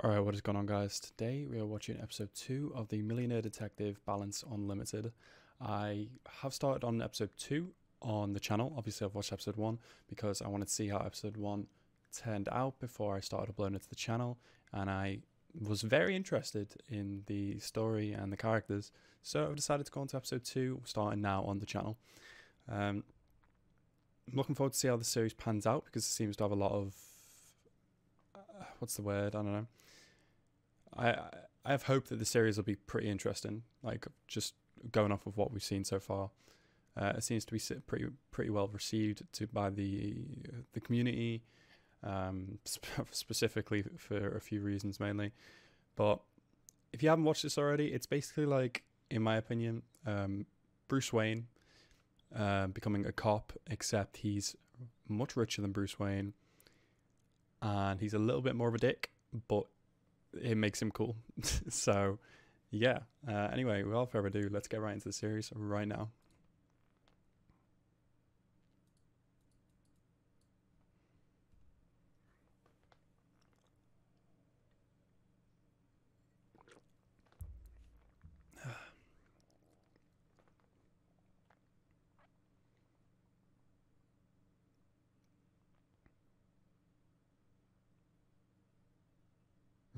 Alright, what is going on, guys? Today we are watching episode 2 of the Millionaire Detective Balance Unlimited. I have started on episode 2 on the channel. Obviously, I've watched episode 1 because I wanted to see how episode 1 turned out before I started uploading it to the channel, and I was very interested in the story and the characters, so I've decided to go on to episode 2, starting now on the channel. Um, I'm looking forward to see how the series pans out because it seems to have a lot of what's the word? I don't know. I I have hope that the series will be pretty interesting. Like just going off of what we've seen so far, uh, it seems to be pretty pretty well received to by the the community, um, sp- specifically for a few reasons mainly. But if you haven't watched this already, it's basically like, in my opinion, um, Bruce Wayne uh, becoming a cop, except he's much richer than Bruce Wayne, and he's a little bit more of a dick, but it makes him cool. so, yeah. Uh, anyway, without further ado, let's get right into the series right now.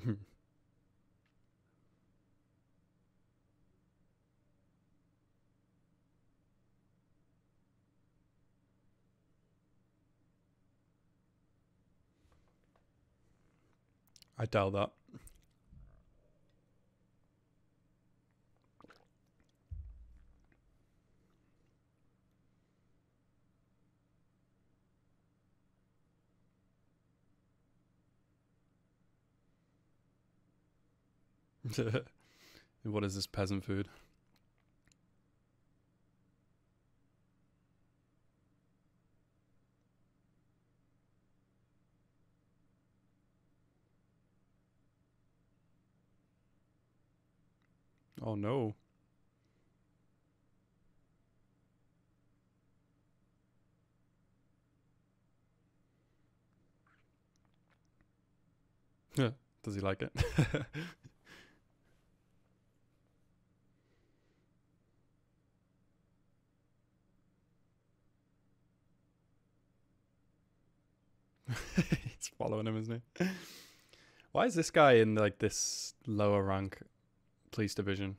I doubt that. what is this peasant food? Oh no. Does he like it? He's following him, isn't he? Why is this guy in like this lower rank police division?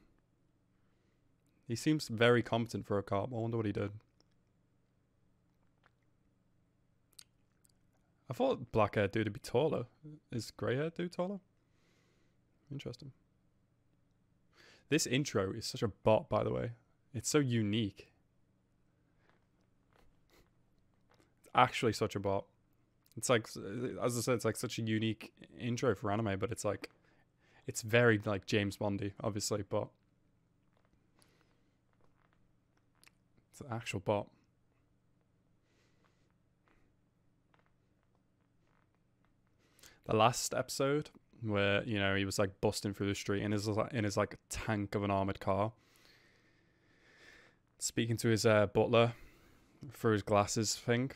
He seems very competent for a cop. I wonder what he did. I thought black haired dude would be taller. Is grey haired dude taller? Interesting. This intro is such a bot, by the way. It's so unique. It's actually such a bot. It's like, as I said, it's like such a unique intro for anime, but it's like, it's very like James Bondy, obviously, but it's an actual bot. The last episode where you know he was like busting through the street in his in his like tank of an armored car, speaking to his uh, butler through his glasses thing,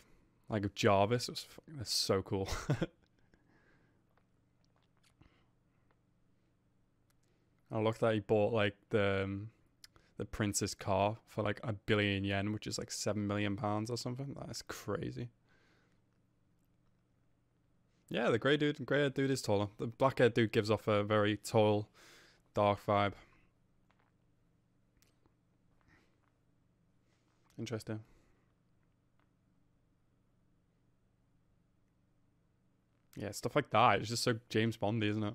like Jarvis. It was that's so cool. I looked that he bought like the um, the prince's car for like a billion yen, which is like seven million pounds or something. That's crazy. Yeah, the grey dude, grey haired dude is taller. The black haired dude gives off a very tall, dark vibe. Interesting. Yeah, stuff like that. It's just so James Bondy, isn't it?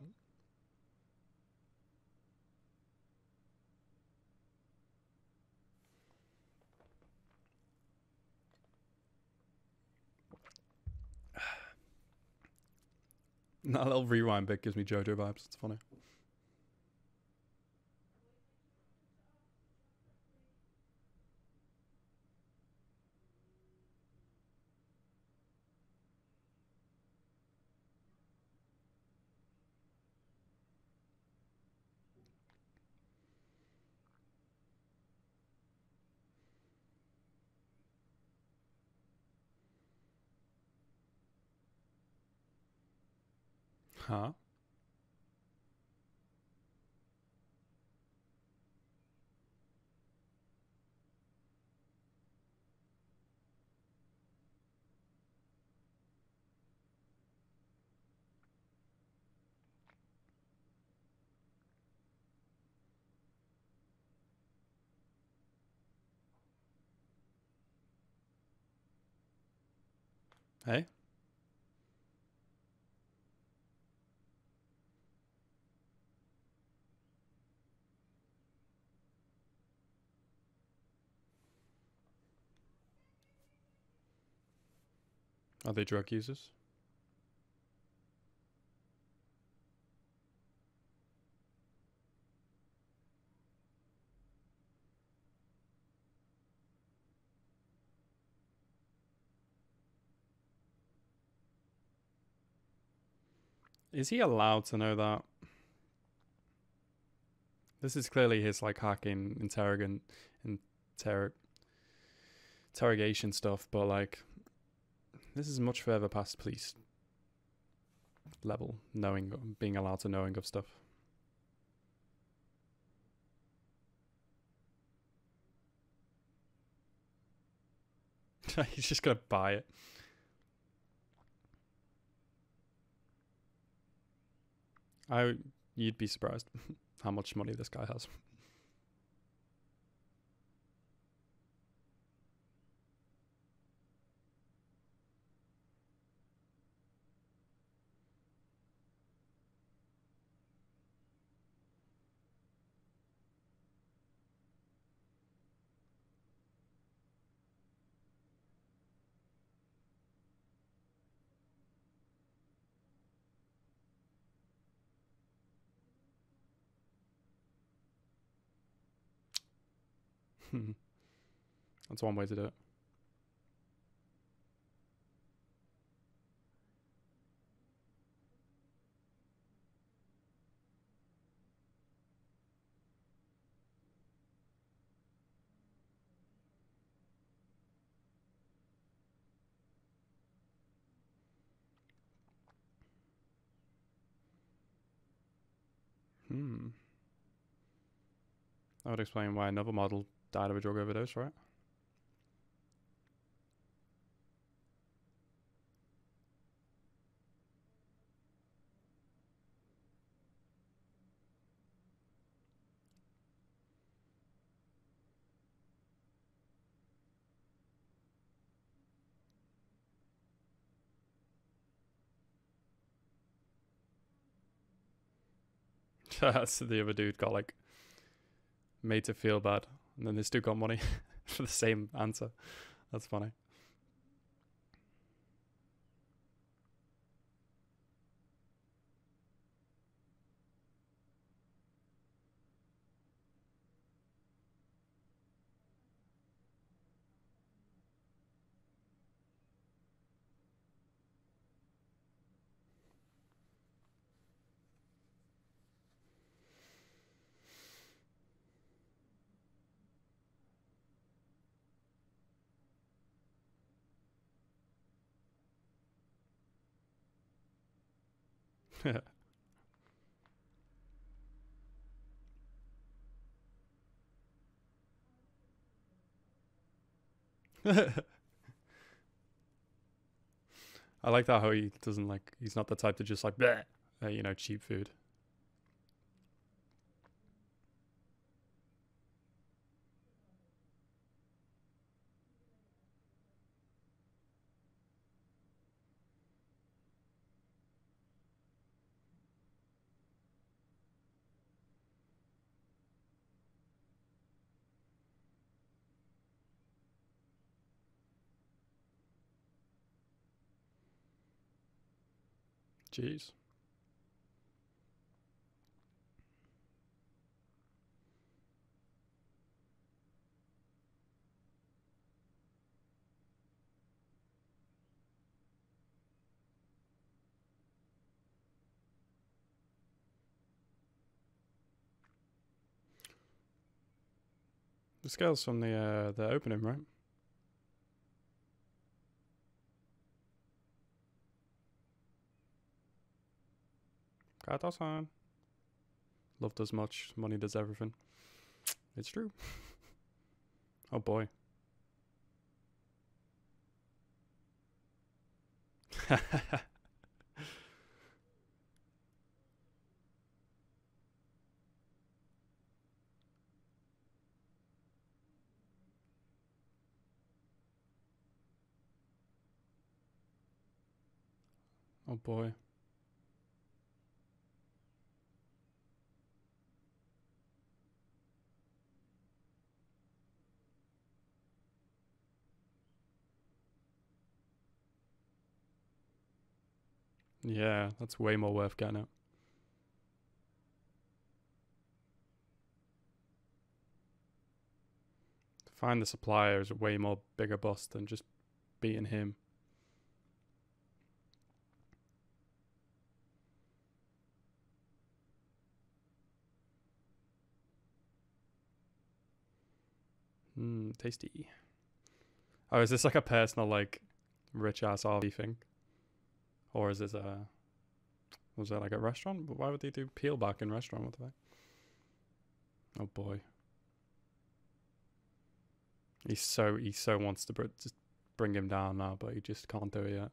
That little rewind bit gives me JoJo vibes. It's funny. Huh? Hey? Are they drug users? Is he allowed to know that? This is clearly his like hacking interrogant inter interrogation stuff, but like this is much further past police level, knowing being allowed to knowing of stuff. He's just gonna buy it. I you'd be surprised how much money this guy has. That's one way to do it. Hmm. That would explain why another model died of a drug overdose, right? so the other dude got like made to feel bad, and then this dude got money for the same answer. That's funny. I like that how he doesn't like he's not the type to just like uh, you know cheap food. Jeez. The scales from the uh, the opening, right? Katou-san. Love does much, money does everything. It's true. oh boy. Oh boy. Yeah, that's way more worth getting it. Find the supplier is a way more bigger bust than just beating him. Hmm, tasty. Oh, is this like a personal, like, rich ass RV thing? Or is this a. Was that like a restaurant? But why would they do peel back in restaurant? What the fuck? Oh boy. He's so he so wants to br- just bring him down now, but he just can't do it yet.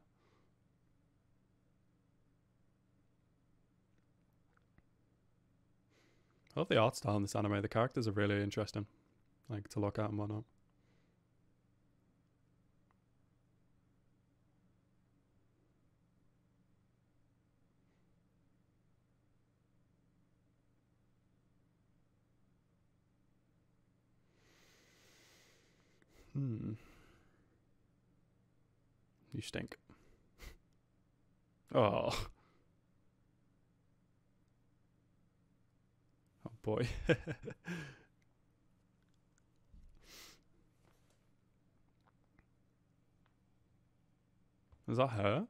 I love the art style in this anime. The characters are really interesting, like to look at and whatnot. Hmm. You stink. Oh. Oh boy. Is that her?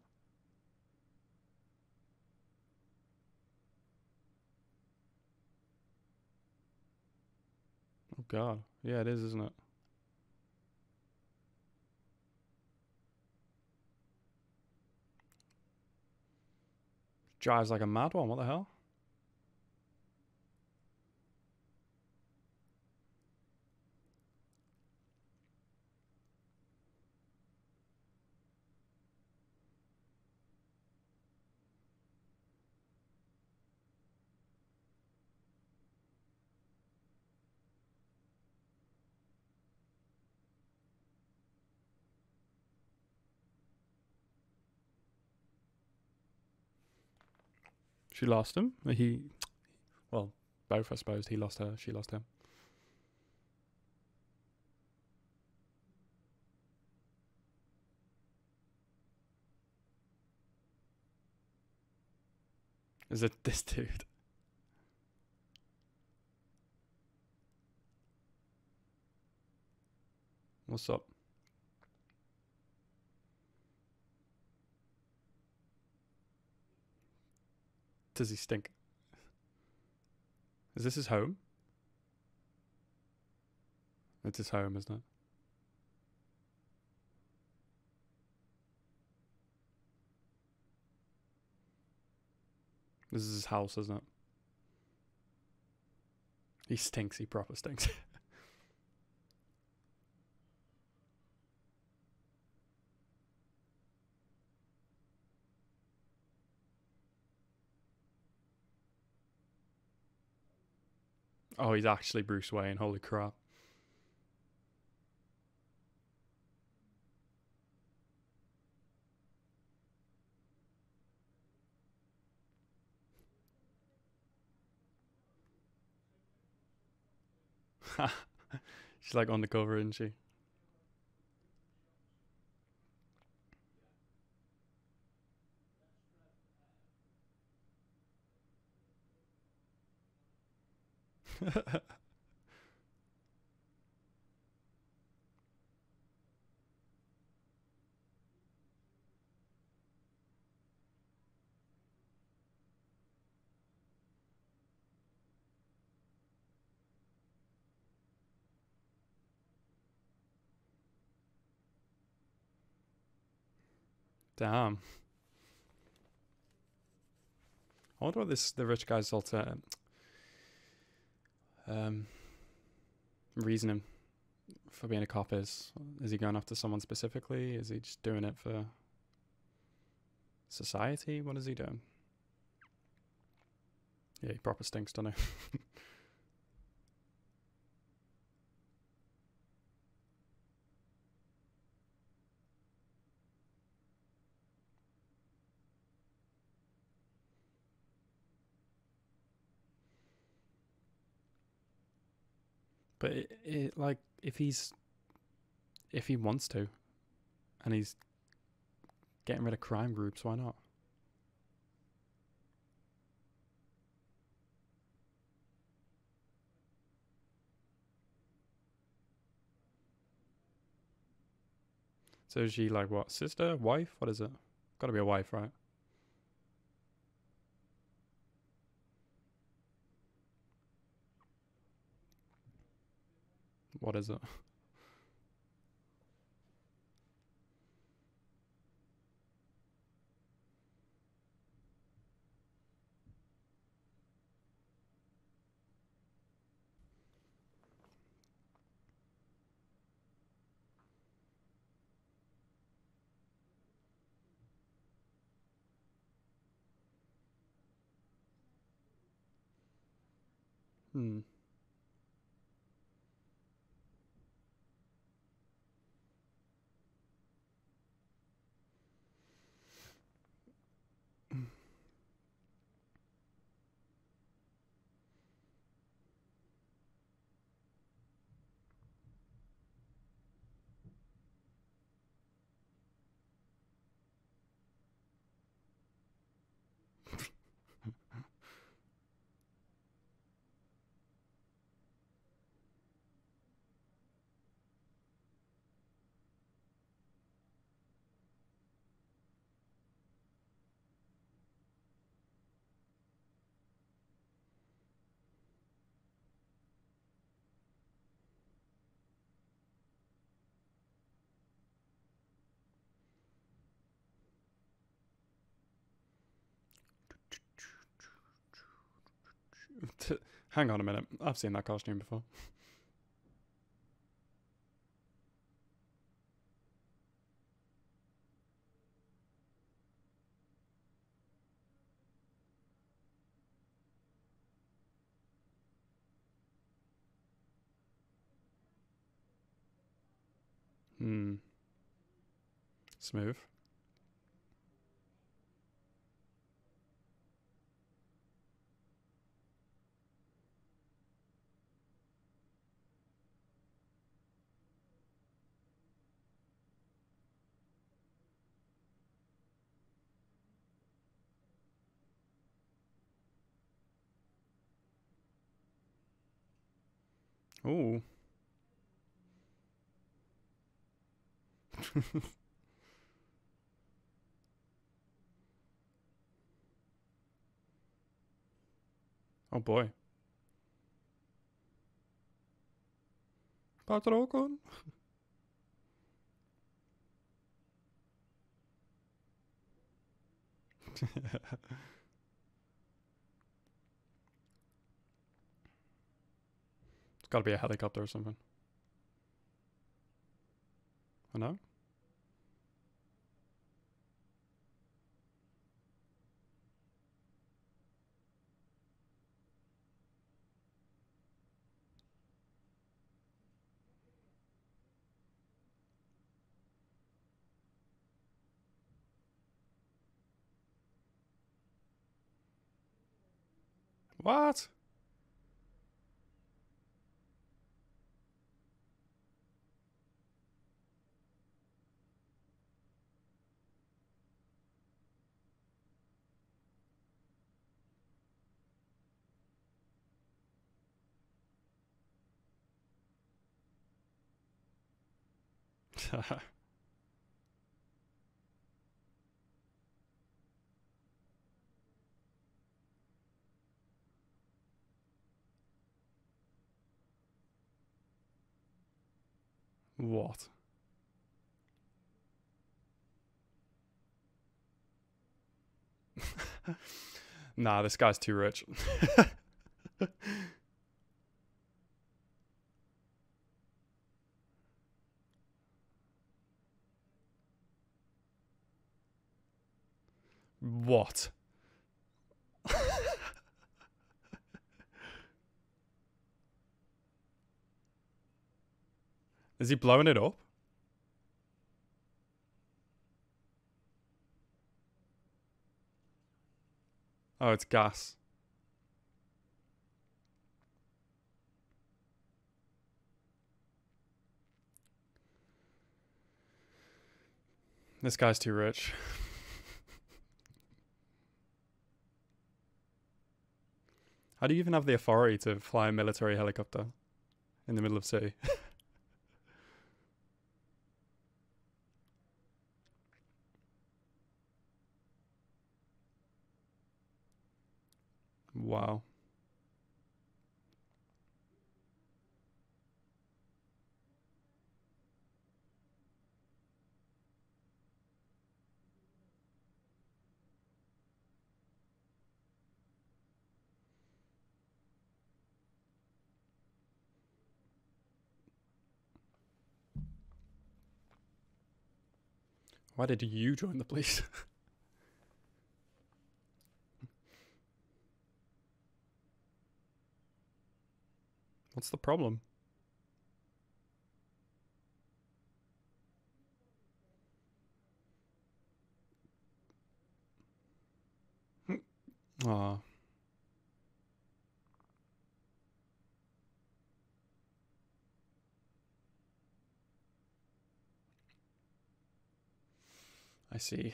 Oh god. Yeah, it is, isn't it? Drives like a mad one. What the hell? She lost him. He, well, both I suppose. He lost her. She lost him. Is it this dude? What's up? Does he stink? Is this his home? It's his home, isn't it? This is his house, isn't it? He stinks, he proper stinks. oh, he's actually Bruce Wayne, holy crap. She's like on the cover, isn't she? Damn. I wonder what this the rich guy's alter um reasoning for being a cop is. Is he going after someone specifically? Is he just doing it for society? What is he doing? Yeah, he proper stinks, don't he? But it, it like if he's if he wants to, and he's getting rid of crime groups, why not? So is she like what? Sister? Wife? What is it? Gotta be a wife, right? What is it? Hmm. Hang on a minute. I've seen that costume before. Hmm. Smooth. Ooh. oh boy. Patroken? It's got to be a helicopter or something. I know. What? what? nah, this guy's too rich. What? Is he blowing it up? Oh, it's gas. This guy's too rich. How do you even have the authority to fly a military helicopter in the middle of sea? wow. Why did you join the police? What's the problem? Ah. I see.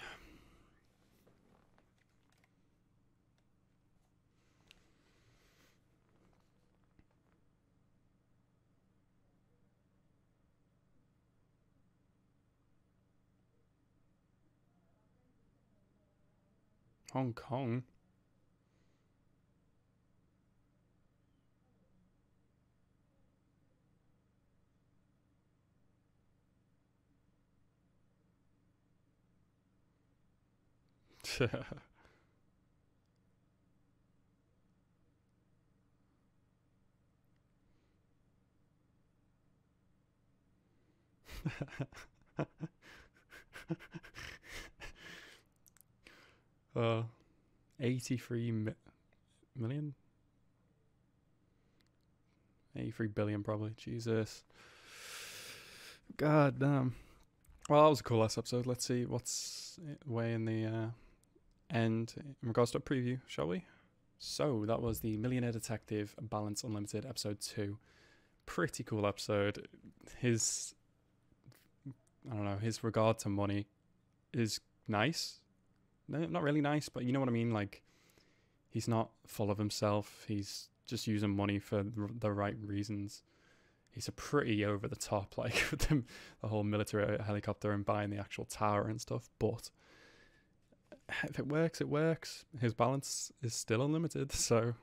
Hong Kong. uh, 83 mi- million? 83 billion, probably. Jesus. God damn. Well, that was a cool last episode. Let's see what's way in the uh, end in regards to a preview, shall we? So, that was the Millionaire Detective Balance Unlimited episode 2. Pretty cool episode. His, I don't know, his regard to money is nice. No, not really nice, but you know what I mean? Like, he's not full of himself. He's just using money for the right reasons. He's a pretty over the top, like with them, the whole military helicopter and buying the actual tower and stuff. But if it works, it works. His balance is still unlimited, so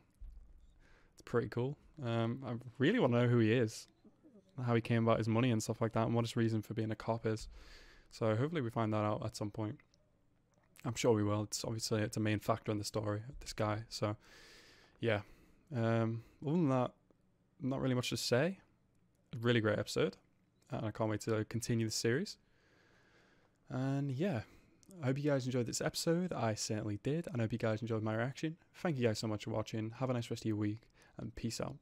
it's pretty cool. Um, I really want to know who he is, how he came about his money and stuff like that, and what his reason for being a cop is. So hopefully we find that out at some point. I'm sure we will. It's obviously it's a main factor in the story. This guy. So yeah. Um, other than that, not really much to say. A really great episode, and I can't wait to continue the series. And yeah, I hope you guys enjoyed this episode. I certainly did, and I hope you guys enjoyed my reaction. Thank you guys so much for watching. Have a nice rest of your week, and peace out.